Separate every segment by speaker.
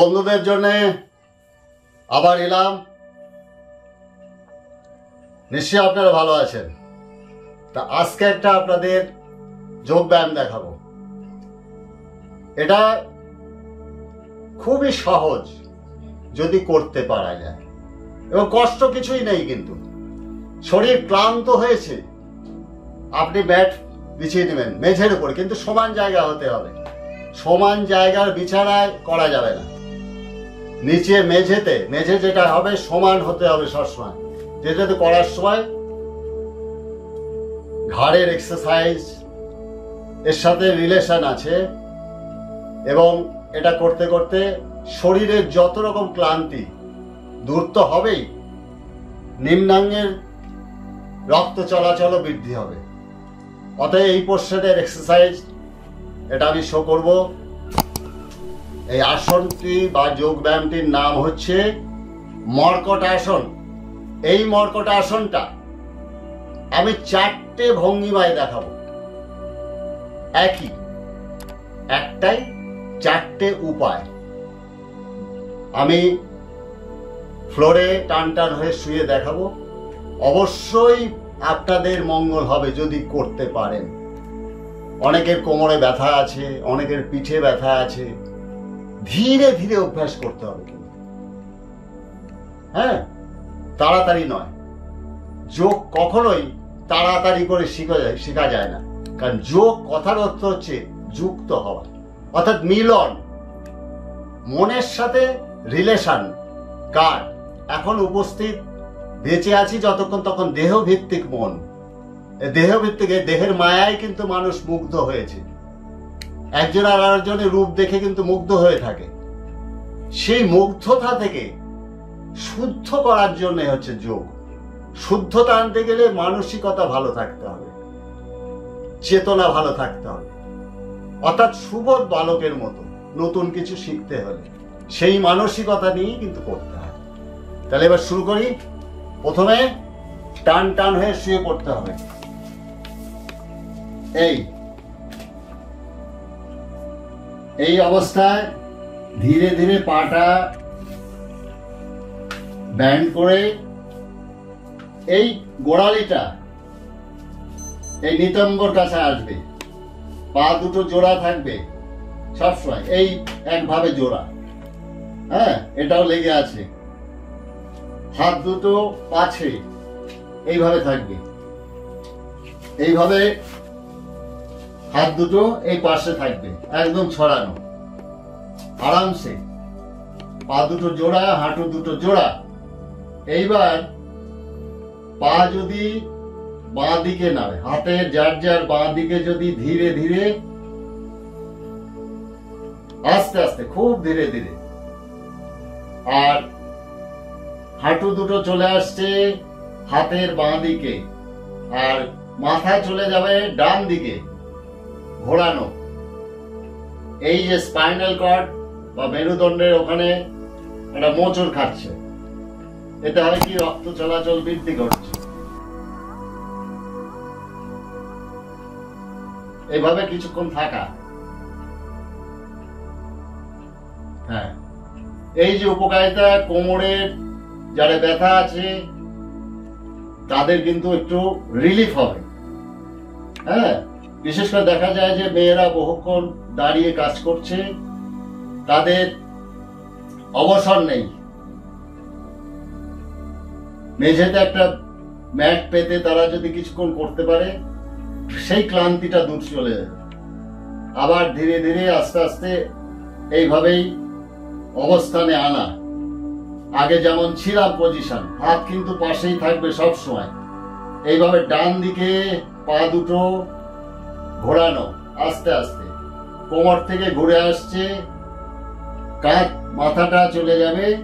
Speaker 1: বন্ধুদের জন্য আবার এলাম। নিশ্চয়ই আপনারা ভালো আছেন। তা আজকে একটা আপনাদের যোগ ব্যায়াম দেখাবো। এটা খুবই সহজ যদি করতে পারা যায়। এবং কষ্ট কিছুই নেই কিন্তু। শরীর ক্লান্ত হয়েছে, আপনি ব্যাট বিছিয়ে নেবেন মেঝের উপর, কিন্তু সমান জায়গা হতে হবে। সমান জায়গার বিছানায় করা যাবে না। নিচে মেঝেতে, মেঝে যেটা হবে, সমান হতে হবে সবসময়। যেটাতে করার সময় ঘাড়ের এক্সারসাইজ এর সাথে রিলেশন আছে, এবং এটা করতে করতে শরীরের যত রকম ক্লান্তি দূর তো হবেই, নিম্নাঙ্গের রক্ত চলাচলও বৃদ্ধি হবে। অতএব এই পোর্শনের এক্সারসাইজ এটা আমি শো করব। এই আসনটি বা যোগ ব্যায়ামটির নাম হচ্ছে মর্কট আসন। এই মর্কট আসনটা আমি চারটে ভঙ্গিমায় দেখাবো। একই, একটাই, চারটে উপায়। আমি ফ্লোরে টান টান হয়ে শুয়ে দেখাবো। অবশ্যই আপনাদের মঙ্গল হবে যদি করতে পারেন। অনেকের কোমরে ব্যথা আছে, অনেকের পিঠে ব্যথা আছে। ধীরে ধীরে অভ্যাস করতে হবে কিন্তু। হ্যাঁ? তাড়াতাড়ি নয়। যোগ কখনোই তাড়াতাড়ি করে শিখা যায়, শেখা যায় না। কারণ যোগ কথার অর্থ হচ্ছে যুক্ত হওয়া, অর্থাৎ মিলন। মনের সাথে রিলেশন কার? এখন উপস্থিত, বেঁচে আছি যতক্ষণ তখন দেহ ভিত্তিক মন। দেহ ভিত্তিক দেহের মায়ায় কিন্তু মানুষ মুগ্ধ হয়েছে। একজন আর আরেকজনের রূপ দেখে কিন্তু মুগ্ধ হয়ে থাকে। সেই মুগ্ধতা থেকে শুদ্ধ করার জন্য হচ্ছে যোগ। শুদ্ধতা আনতে গেলে মানসিকতা ভালো থাকতে হবে, চেতনা ভালো থাকতে হবে। অর্থাৎ সুবোধ বালকের মতো নতুন কিছু শিখতে হলে সেই মানসিকতা নিয়েই কিন্তু করতে হয়। তাহলে এবার শুরু করি। প্রথমে টান টান হয়ে শুয়ে পড়তে হবে। এই এই অবস্থায় ধীরে ধীরে পাটা ব্যান্ড করে এই গোড়ালিটা এই নিতম্বর কাছে আসবে। পা দুটো জোড়া থাকবে সবসময়, এই একভাবে জোড়া। হ্যাঁ এটাও লেগে আছে। হাত দুটো পাছে, এইভাবে থাকবে। এইভাবে হাত দুটো এই পাশে থাকবে, একদম ছড়ানো। আরামসে। পা দুটো জোড়া, হাঁটু দুটো জোড়া। এইবার পা যদি বাঁ দিকে নাড়ে হাতের যার যার বাঁ দিকে যদি ধীরে ধীরে, আস্তে আস্তে, খুব ধীরে ধীরে। আর হাঁটু দুটো চলে আসছে হাতের বাঁ দিকে, আর মাথা চলে যাবে ডান দিকে। ঘোরানো। এই যে স্পাইনাল কর্ড বা মেরুদণ্ডের ওখানে একটা মোচড় খাচ্ছে। এতে হয় কি রক্ত চলাচল বৃদ্ধি ঘটছে। এইভাবে কিছুক্ষণ থাকা। হ্যাঁ। এই যে উপকারিতা কোমরের যারা ব্যথা আছে, তাদের কিন্তু একটু রিলিফ হবে। হ্যাঁ? বিশেষ করে দেখা যায় যে মেয়েরা বহুক্ষণ দাঁড়িয়ে কাজ করছে, তাদের অবসর নেই। মেঝেতে একটা ম্যাট পেতে তারা যদি কিছুক্ষণ করতে পারে, সেই ক্লান্তিটা দূর চলে যাবে আবার ধীরে ধীরে আস্তে আস্তে এইভাবেই অবস্থানে আনা। আগে যেমন ছিলাম পজিশন হাত কিন্তু পাশেই থাকবে সব সময়। এইভাবে ডান দিকে পা দুটো ঘোরানো, আস্তে আস্তে। কোমর থেকে ঘুরে আসছে, কাঁধ, মাথাটা চলে যাবে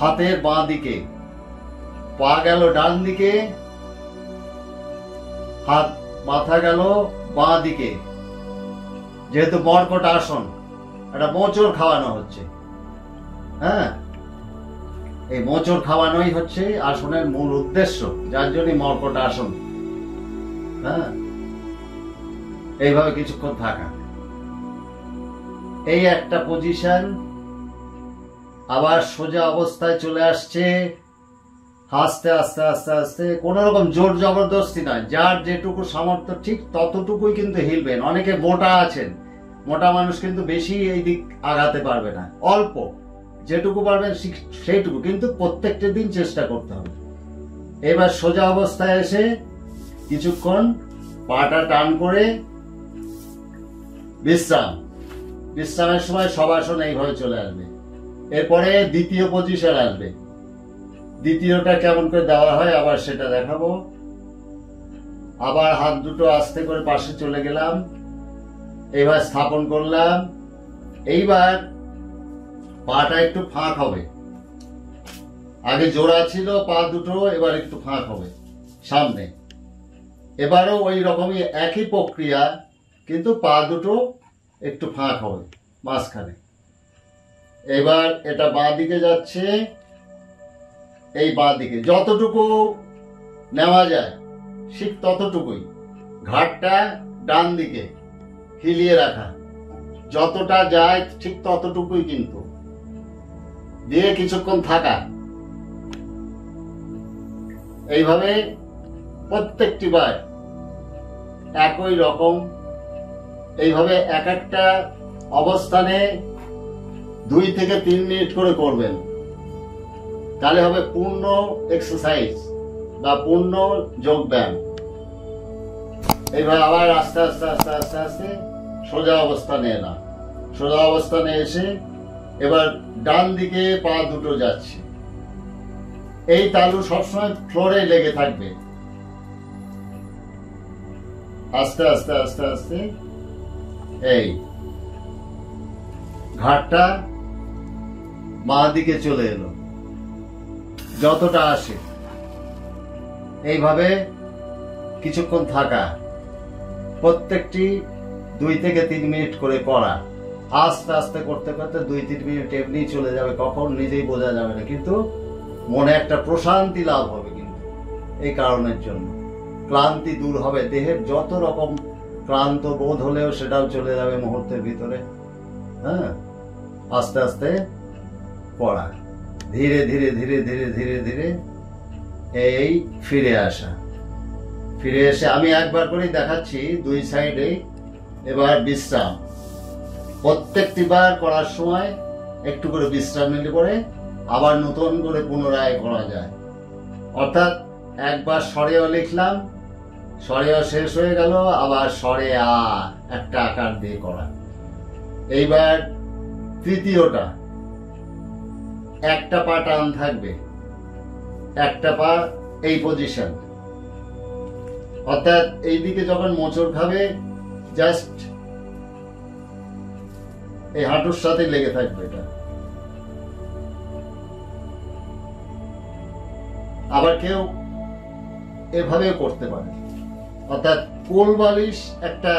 Speaker 1: হাতের বাঁ দিকে। পা গেল ডান দিকে, হাত, মাথা গেল বাঁ দিকে। যেহেতু মর্কট আসন, একটা মোচড় খাওয়ানো হচ্ছে। হ্যাঁ? এই মোচড় খাওয়ানোই হচ্ছে আসনের মূল উদ্দেশ্য, যার জন্য মর্কট আসন। হ্যাঁ? এইভাবে কিছুক্ষণ থাকা। এই একটা পজিশন আবার সোজা অবস্থায় চলে আসছে। আস্তে আস্তে আস্তে আস্তে কোন রকম জোর জবরদস্তি নয়। যার যেটুকু সামর্থ্য, ঠিক ততটুকুই কিন্তু হিলবেন। অনেকে মোটা আছেন। মোটা মানুষ কিন্তু বেশি এই দিক আগাতে পারবে না। অল্প। যেটুকু পারবেন সেইটুকু। কিন্তু প্রত্যেকটা দিন চেষ্টা করতে হবে। এবার সোজা অবস্থায় এসে কিছুক্ষণ পাটা টান করে বিশ্রাম। বিশ্রামের সময় সব আসন এইভাবে চলে আসবে। এরপরে দ্বিতীয় পজিশন আসবে। দ্বিতীয়টা কেমন করে দেওয়া হয় আবার সেটা দেখাবো। আবার হাত দুটো আস্তে করে পাশে চলে গেলাম। এবার স্থাপন করলাম। এইবার পাটা একটু ফাঁক হবে। আগে জোড়া ছিল, পা দুটো, এবার একটু ফাঁক হবে। সামনে। এবারও ওই রকমই একই প্রক্রিয়া। কিন্তু পা দুটো একটু ফাঁক হবে, মাঝখানে। এবার এটা বাঁ দিকে যাচ্ছে, এই বাঁ দিকে। যতটুকু নেওয়া যায়, ঠিক ততটুকুই। ঘাটটা ডান দিকে হিলিয়ে রাখা। যতটা যায়, ঠিক ততটুকুই কিন্তু। দিয়ে কিছুক্ষণ থাকা। এইভাবে প্রত্যেকটি বার একই রকম এইভাবে এক একটা অবস্থানে দুই থেকে তিন মিনিট করে করবেন। তাহলে হবে পূর্ণ এক্সারসাইজ বা পূর্ণ যোগ ব্যায়াম এইভাবে আবার আস্তে আস্তে আস্তে আস্তে আস্তে সোজা অবস্থানে এলাম সোজা অবস্থানে এসে এবার ডান দিকে পা দুটো যাচ্ছে। এই তালু সবসময় ফ্লোরে লেগে থাকবে। আস্তে আস্তে আস্তে আস্তে এই, ঘাটটা মা দিকে চলে এলো। যতটা আসে। এইভাবে কিছুক্ষণ থাকা। প্রত্যেকটি দুই থেকে তিন মিনিট করে করা। আস্তে আস্তে করতে করতে দুই তিন মিনিট এমনি চলে যাবে, কখন নিজেই বোঝা যাবে না। কিন্তু মনে একটা প্রশান্তি লাভ হবে কিন্তু এই কারণের জন্য। ক্লান্তি দূর হবে, দেহের যত রকম ক্লান্ত বোধ হলেও সেটাও চলে যাবে মুহূর্তের ভিতরে। হ্যাঁ? আস্তে আস্তে পড়া ধীরে ধীরে ধীরে ধীরে ধীরে ধীরে এই ফিরে আসা। ফিরে এসে আমি একবার করেই দেখাচ্ছি দুই সাইডে এবার বিশ্রাম। প্রত্যেকটি বার করার সময় একটু করে বিশ্রাম নিলে পরে আবার নতুন করে পুনরায় করা যায়। অর্থাৎ একবার স্বরেও লিখলাম স্বরেও শেষ হয়ে গেল, আবার স্বরে আ একটা আকার দিয়ে করা। এইবার তৃতীয়টা। একটা পা টান থাকবে, একটা পা এই পজিশন অর্থাৎ এইদিকে যখন মোচড় খাবে জাস্ট এই হাঁটুর সাথে লেগে থাকবে এটা। আবার কেউ এভাবেও করতে পারে। অর্থাৎ কোল বালিশ একটা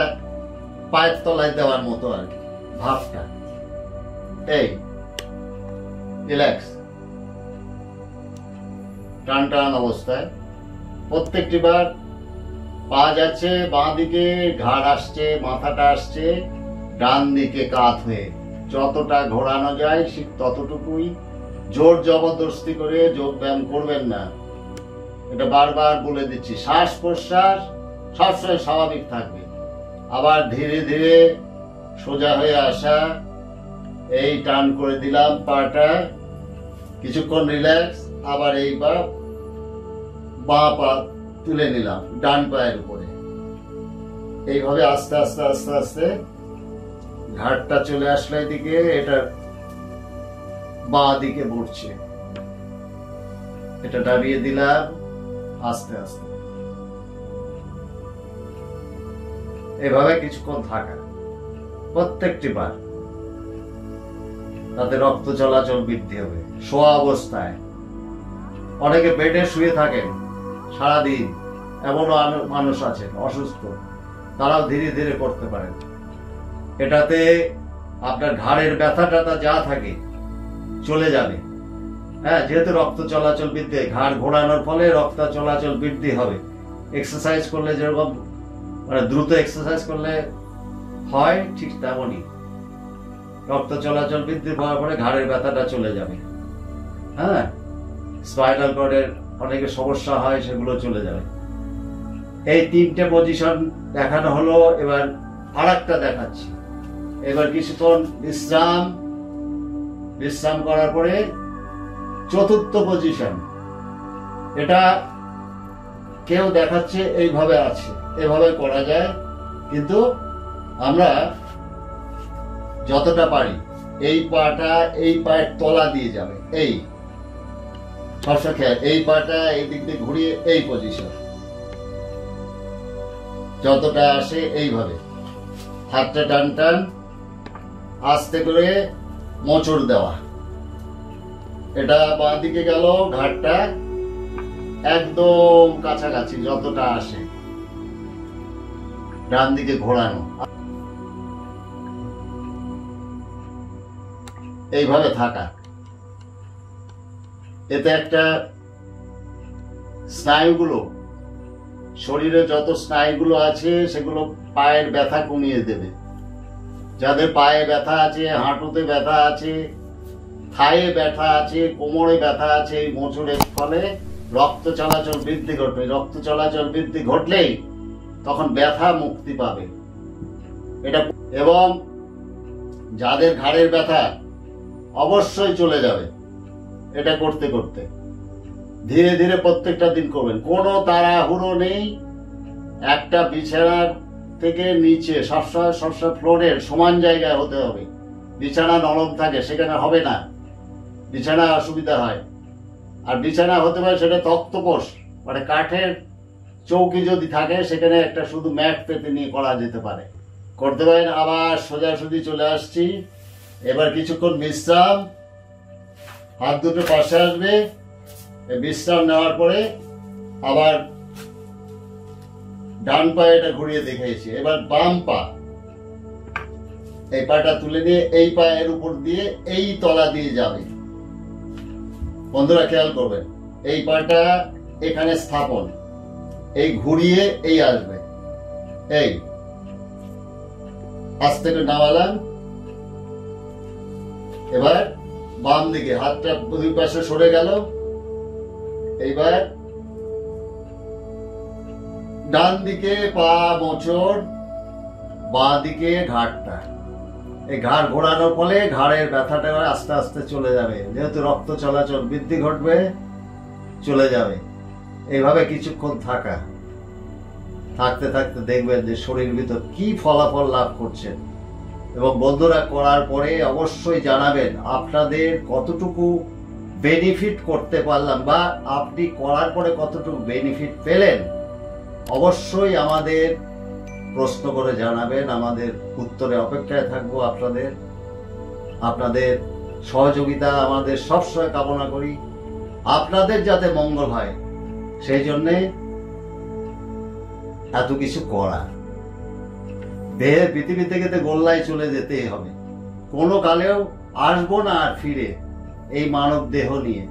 Speaker 1: পায়ের তলায় দেওয়ার মতো আর কি, ভাবটা। এই রিল্যাক্স টান টান অবস্থায়। প্রত্যেকটি বার পা যাচ্ছে, বাঁ দিকে ঘাড় আসছে, মাথাটা আসছে, ডান দিকে কাত হয়ে। যতটা ঘোরানো যায় ঠিক ততটুকুই। জোর জবরদস্তি করে যোগ ব্যায়াম করবেন না। এটা বারবার বলে দিচ্ছি। শ্বাস প্রশ্বাস সবসময় স্বাভাবিক থাকবে। আবার ধীরে ধীরে সোজা হয়ে আসা, এই টান করে দিলাম পাটা, কিছুক্ষণ রিল্যাক্স, আবার এই বাঁ পা তুলে নিলাম, ডান পায়ের উপরে। এইভাবে আস্তে আস্তে আস্তে আস্তে ঘাটটা চলে আসলো এদিকে, এটা বাঁ দিকে পড়ছে এটা দাঁড়িয়ে দিলাম, আস্তে আস্তে। এভাবে কিছুক্ষণ থাকা। প্রত্যেকটি বার তাতে রক্ত চলাচল বৃদ্ধি হবে। শোয়া অবস্থায়। অনেকে বেডে শুয়ে থাকেন। সারাদিন এমনও মানুষ আছেন, অসুস্থ। তারাও ধীরে ধীরে করতে পারেন। এটাতে আপনার ঘাড়ের ব্যথা ট্যাথা যা থাকে চলে যাবে। হ্যাঁ যেহেতু রক্ত চলাচল বৃদ্ধি ঘাড় ঘোরানোর ফলে রক্ত চলাচল বৃদ্ধি হবে। এক্সারসাইজ করলে যেরকম মানে দ্রুত এক্সারসাইজ করলে হয় ঠিক তেমনই।
Speaker 2: রক্ত চলাচল বৃদ্ধি পাওয়ার পরে ঘাড়ের ব্যথাটা চলে যাবে। হ্যাঁ? স্পাইনাল কর্ডের অনেকের সমস্যা হয়, সেগুলো চলে যাবে। এই তিনটে পজিশন দেখানো হলো, এবার আর একটা দেখাচ্ছি। এবার কিছুক্ষণ বিশ্রাম। বিশ্রাম করার পরে চতুর্থ পজিশন এটা কেউ দেখাচ্ছে, এইভাবে আছে। এভাবে করা যায়, কিন্তু আমরা যতটা পারি এই পাটা, এই পায়ের তলা দিয়ে যাবে, এই। এই পাটা এই দিক দিয়ে ঘুরিয়ে এই পজিশন যতটা আসে এইভাবে। হাতটা টান টান, আস্তে করে মোচড় দেওয়া। এটা বাঁ দিকে গেল, ঘাটটা একদম কাছাকাছি, যতটা আসে। ডান দিকে ঘোরানো। এইভাবে থাকা। এতে একটা স্নায়ুগুলো, শরীরে যত স্নায়ুগুলো আছে, সেগুলো পায়ের ব্যথা কমিয়ে দেবে। যাদের পায়ে ব্যথা আছে, হাঁটুতে ব্যথা আছে, থায়ে ব্যথা আছে, কোমরে ব্যথা আছে, এই মোচড়ের ফলে রক্ত চলাচল বৃদ্ধি ঘটবে। রক্ত চলাচল বৃদ্ধি ঘটলেই তখন ব্যথা মুক্তি পাবে। এটা এবং যাদের ঘাড়ের ব্যথা অবশ্যই চলে যাবে এটা করতে করতে। ধীরে ধীরে প্রত্যেকটা দিন করবেন। কোনো তাড়াহুড়ো নেই। একটা বিছানার থেকে নিচে, সবসময় সবসময় ফ্লোরের সমান জায়গায় হতে হবে। বিছানা নরম থাকে, সেখানে হবে না। বিছানা অসুবিধা হয়। আর বিছানা হতে পারে সেটা তক্তপোষ মানে কাঠের চৌকি যদি থাকে, সেখানে একটা শুধু ম্যাট পেতে নিয়ে করা যেতে পারে। করতে পারেন আবার সোজাসুজি চলে আসছি। এবার কিছুক্ষণ বিশ্রাম। হাত দুটো পাশে আসবে। বিশ্রাম নেওয়ার পরে আবার ডান পায়ে এটা ঘুরিয়ে দেখিয়েছি। এবার বাম পা। এই পাটা তুলে নিয়ে এই পায়ের উপর দিয়ে এই তলা দিয়ে যাবে। বন্ধুরা, খেয়াল করবেন, এই পাটা এখানে স্থাপন। এই ঘুরিয়ে এই আসবে। এই। আস্তে করে নামালাম। এবার বাম দিকে, হাতটা দুই পাশে সরে গেল। এইবার ডান দিকে পা মোচড়, বাঁ দিকে ঘাড়টা। এই ঘাড় ঘোরানোর ফলে ঘাড়ের ব্যথাটা আস্তে আস্তে চলে যাবে। যেহেতু রক্ত চলাচল বৃদ্ধি ঘটবে, চলে যাবে। এইভাবে কিছুক্ষণ থাকা। থাকতে থাকতে দেখবেন যে শরীর ভিতর কি ফলাফল লাভ করছেন এবং বন্ধুরা, করার পরে অবশ্যই জানাবেন, আপনাদের কতটুকু বেনিফিট করতে পারলাম বা আপনি করার পরে কতটুকু বেনিফিট পেলেন? অবশ্যই আমাদের প্রশ্ন করে জানাবেন, আমাদের উত্তরে অপেক্ষায় থাকব আপনাদের। আপনাদের সহযোগিতা আমাদের সবসময় কামনা করি। আপনাদের যাতে মঙ্গল হয় সেই জন্যে এত কিছু করা দেহে পৃথিবী থেকে তো গোল্লায় চলে যেতেই হবে। কোনো কালেও আসব না আর ফিরে এই মানব দেহ নিয়ে।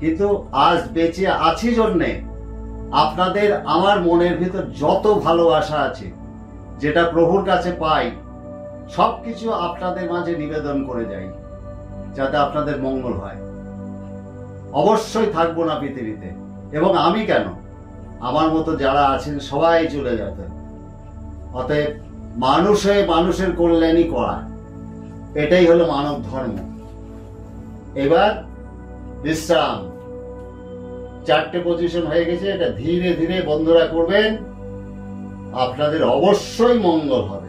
Speaker 2: কিন্তু আজ বেঁচে আছি জন্যে আপনাদের আমার মনের ভিতর যত ভালোবাসা আছে, যেটা প্রভুর কাছে পাই, সবকিছু আপনাদের মাঝে নিবেদন করে যাই, যাতে আপনাদের মঙ্গল হয়। অবশ্যই থাকব না পৃথিবীতে। এবং আমি কেন? আমার মতো যারা আছেন, সবাই চলে যেতেন। অতএব মানুষে মানুষের কল্যাণই করা। এটাই হলো মানব ধর্ম। এবার বিশ্রাম। চারটে পজিশন হয়ে গেছে, এটা ধীরে ধীরে বন্ধুরা করবেন। আপনাদের অবশ্যই মঙ্গল হবে।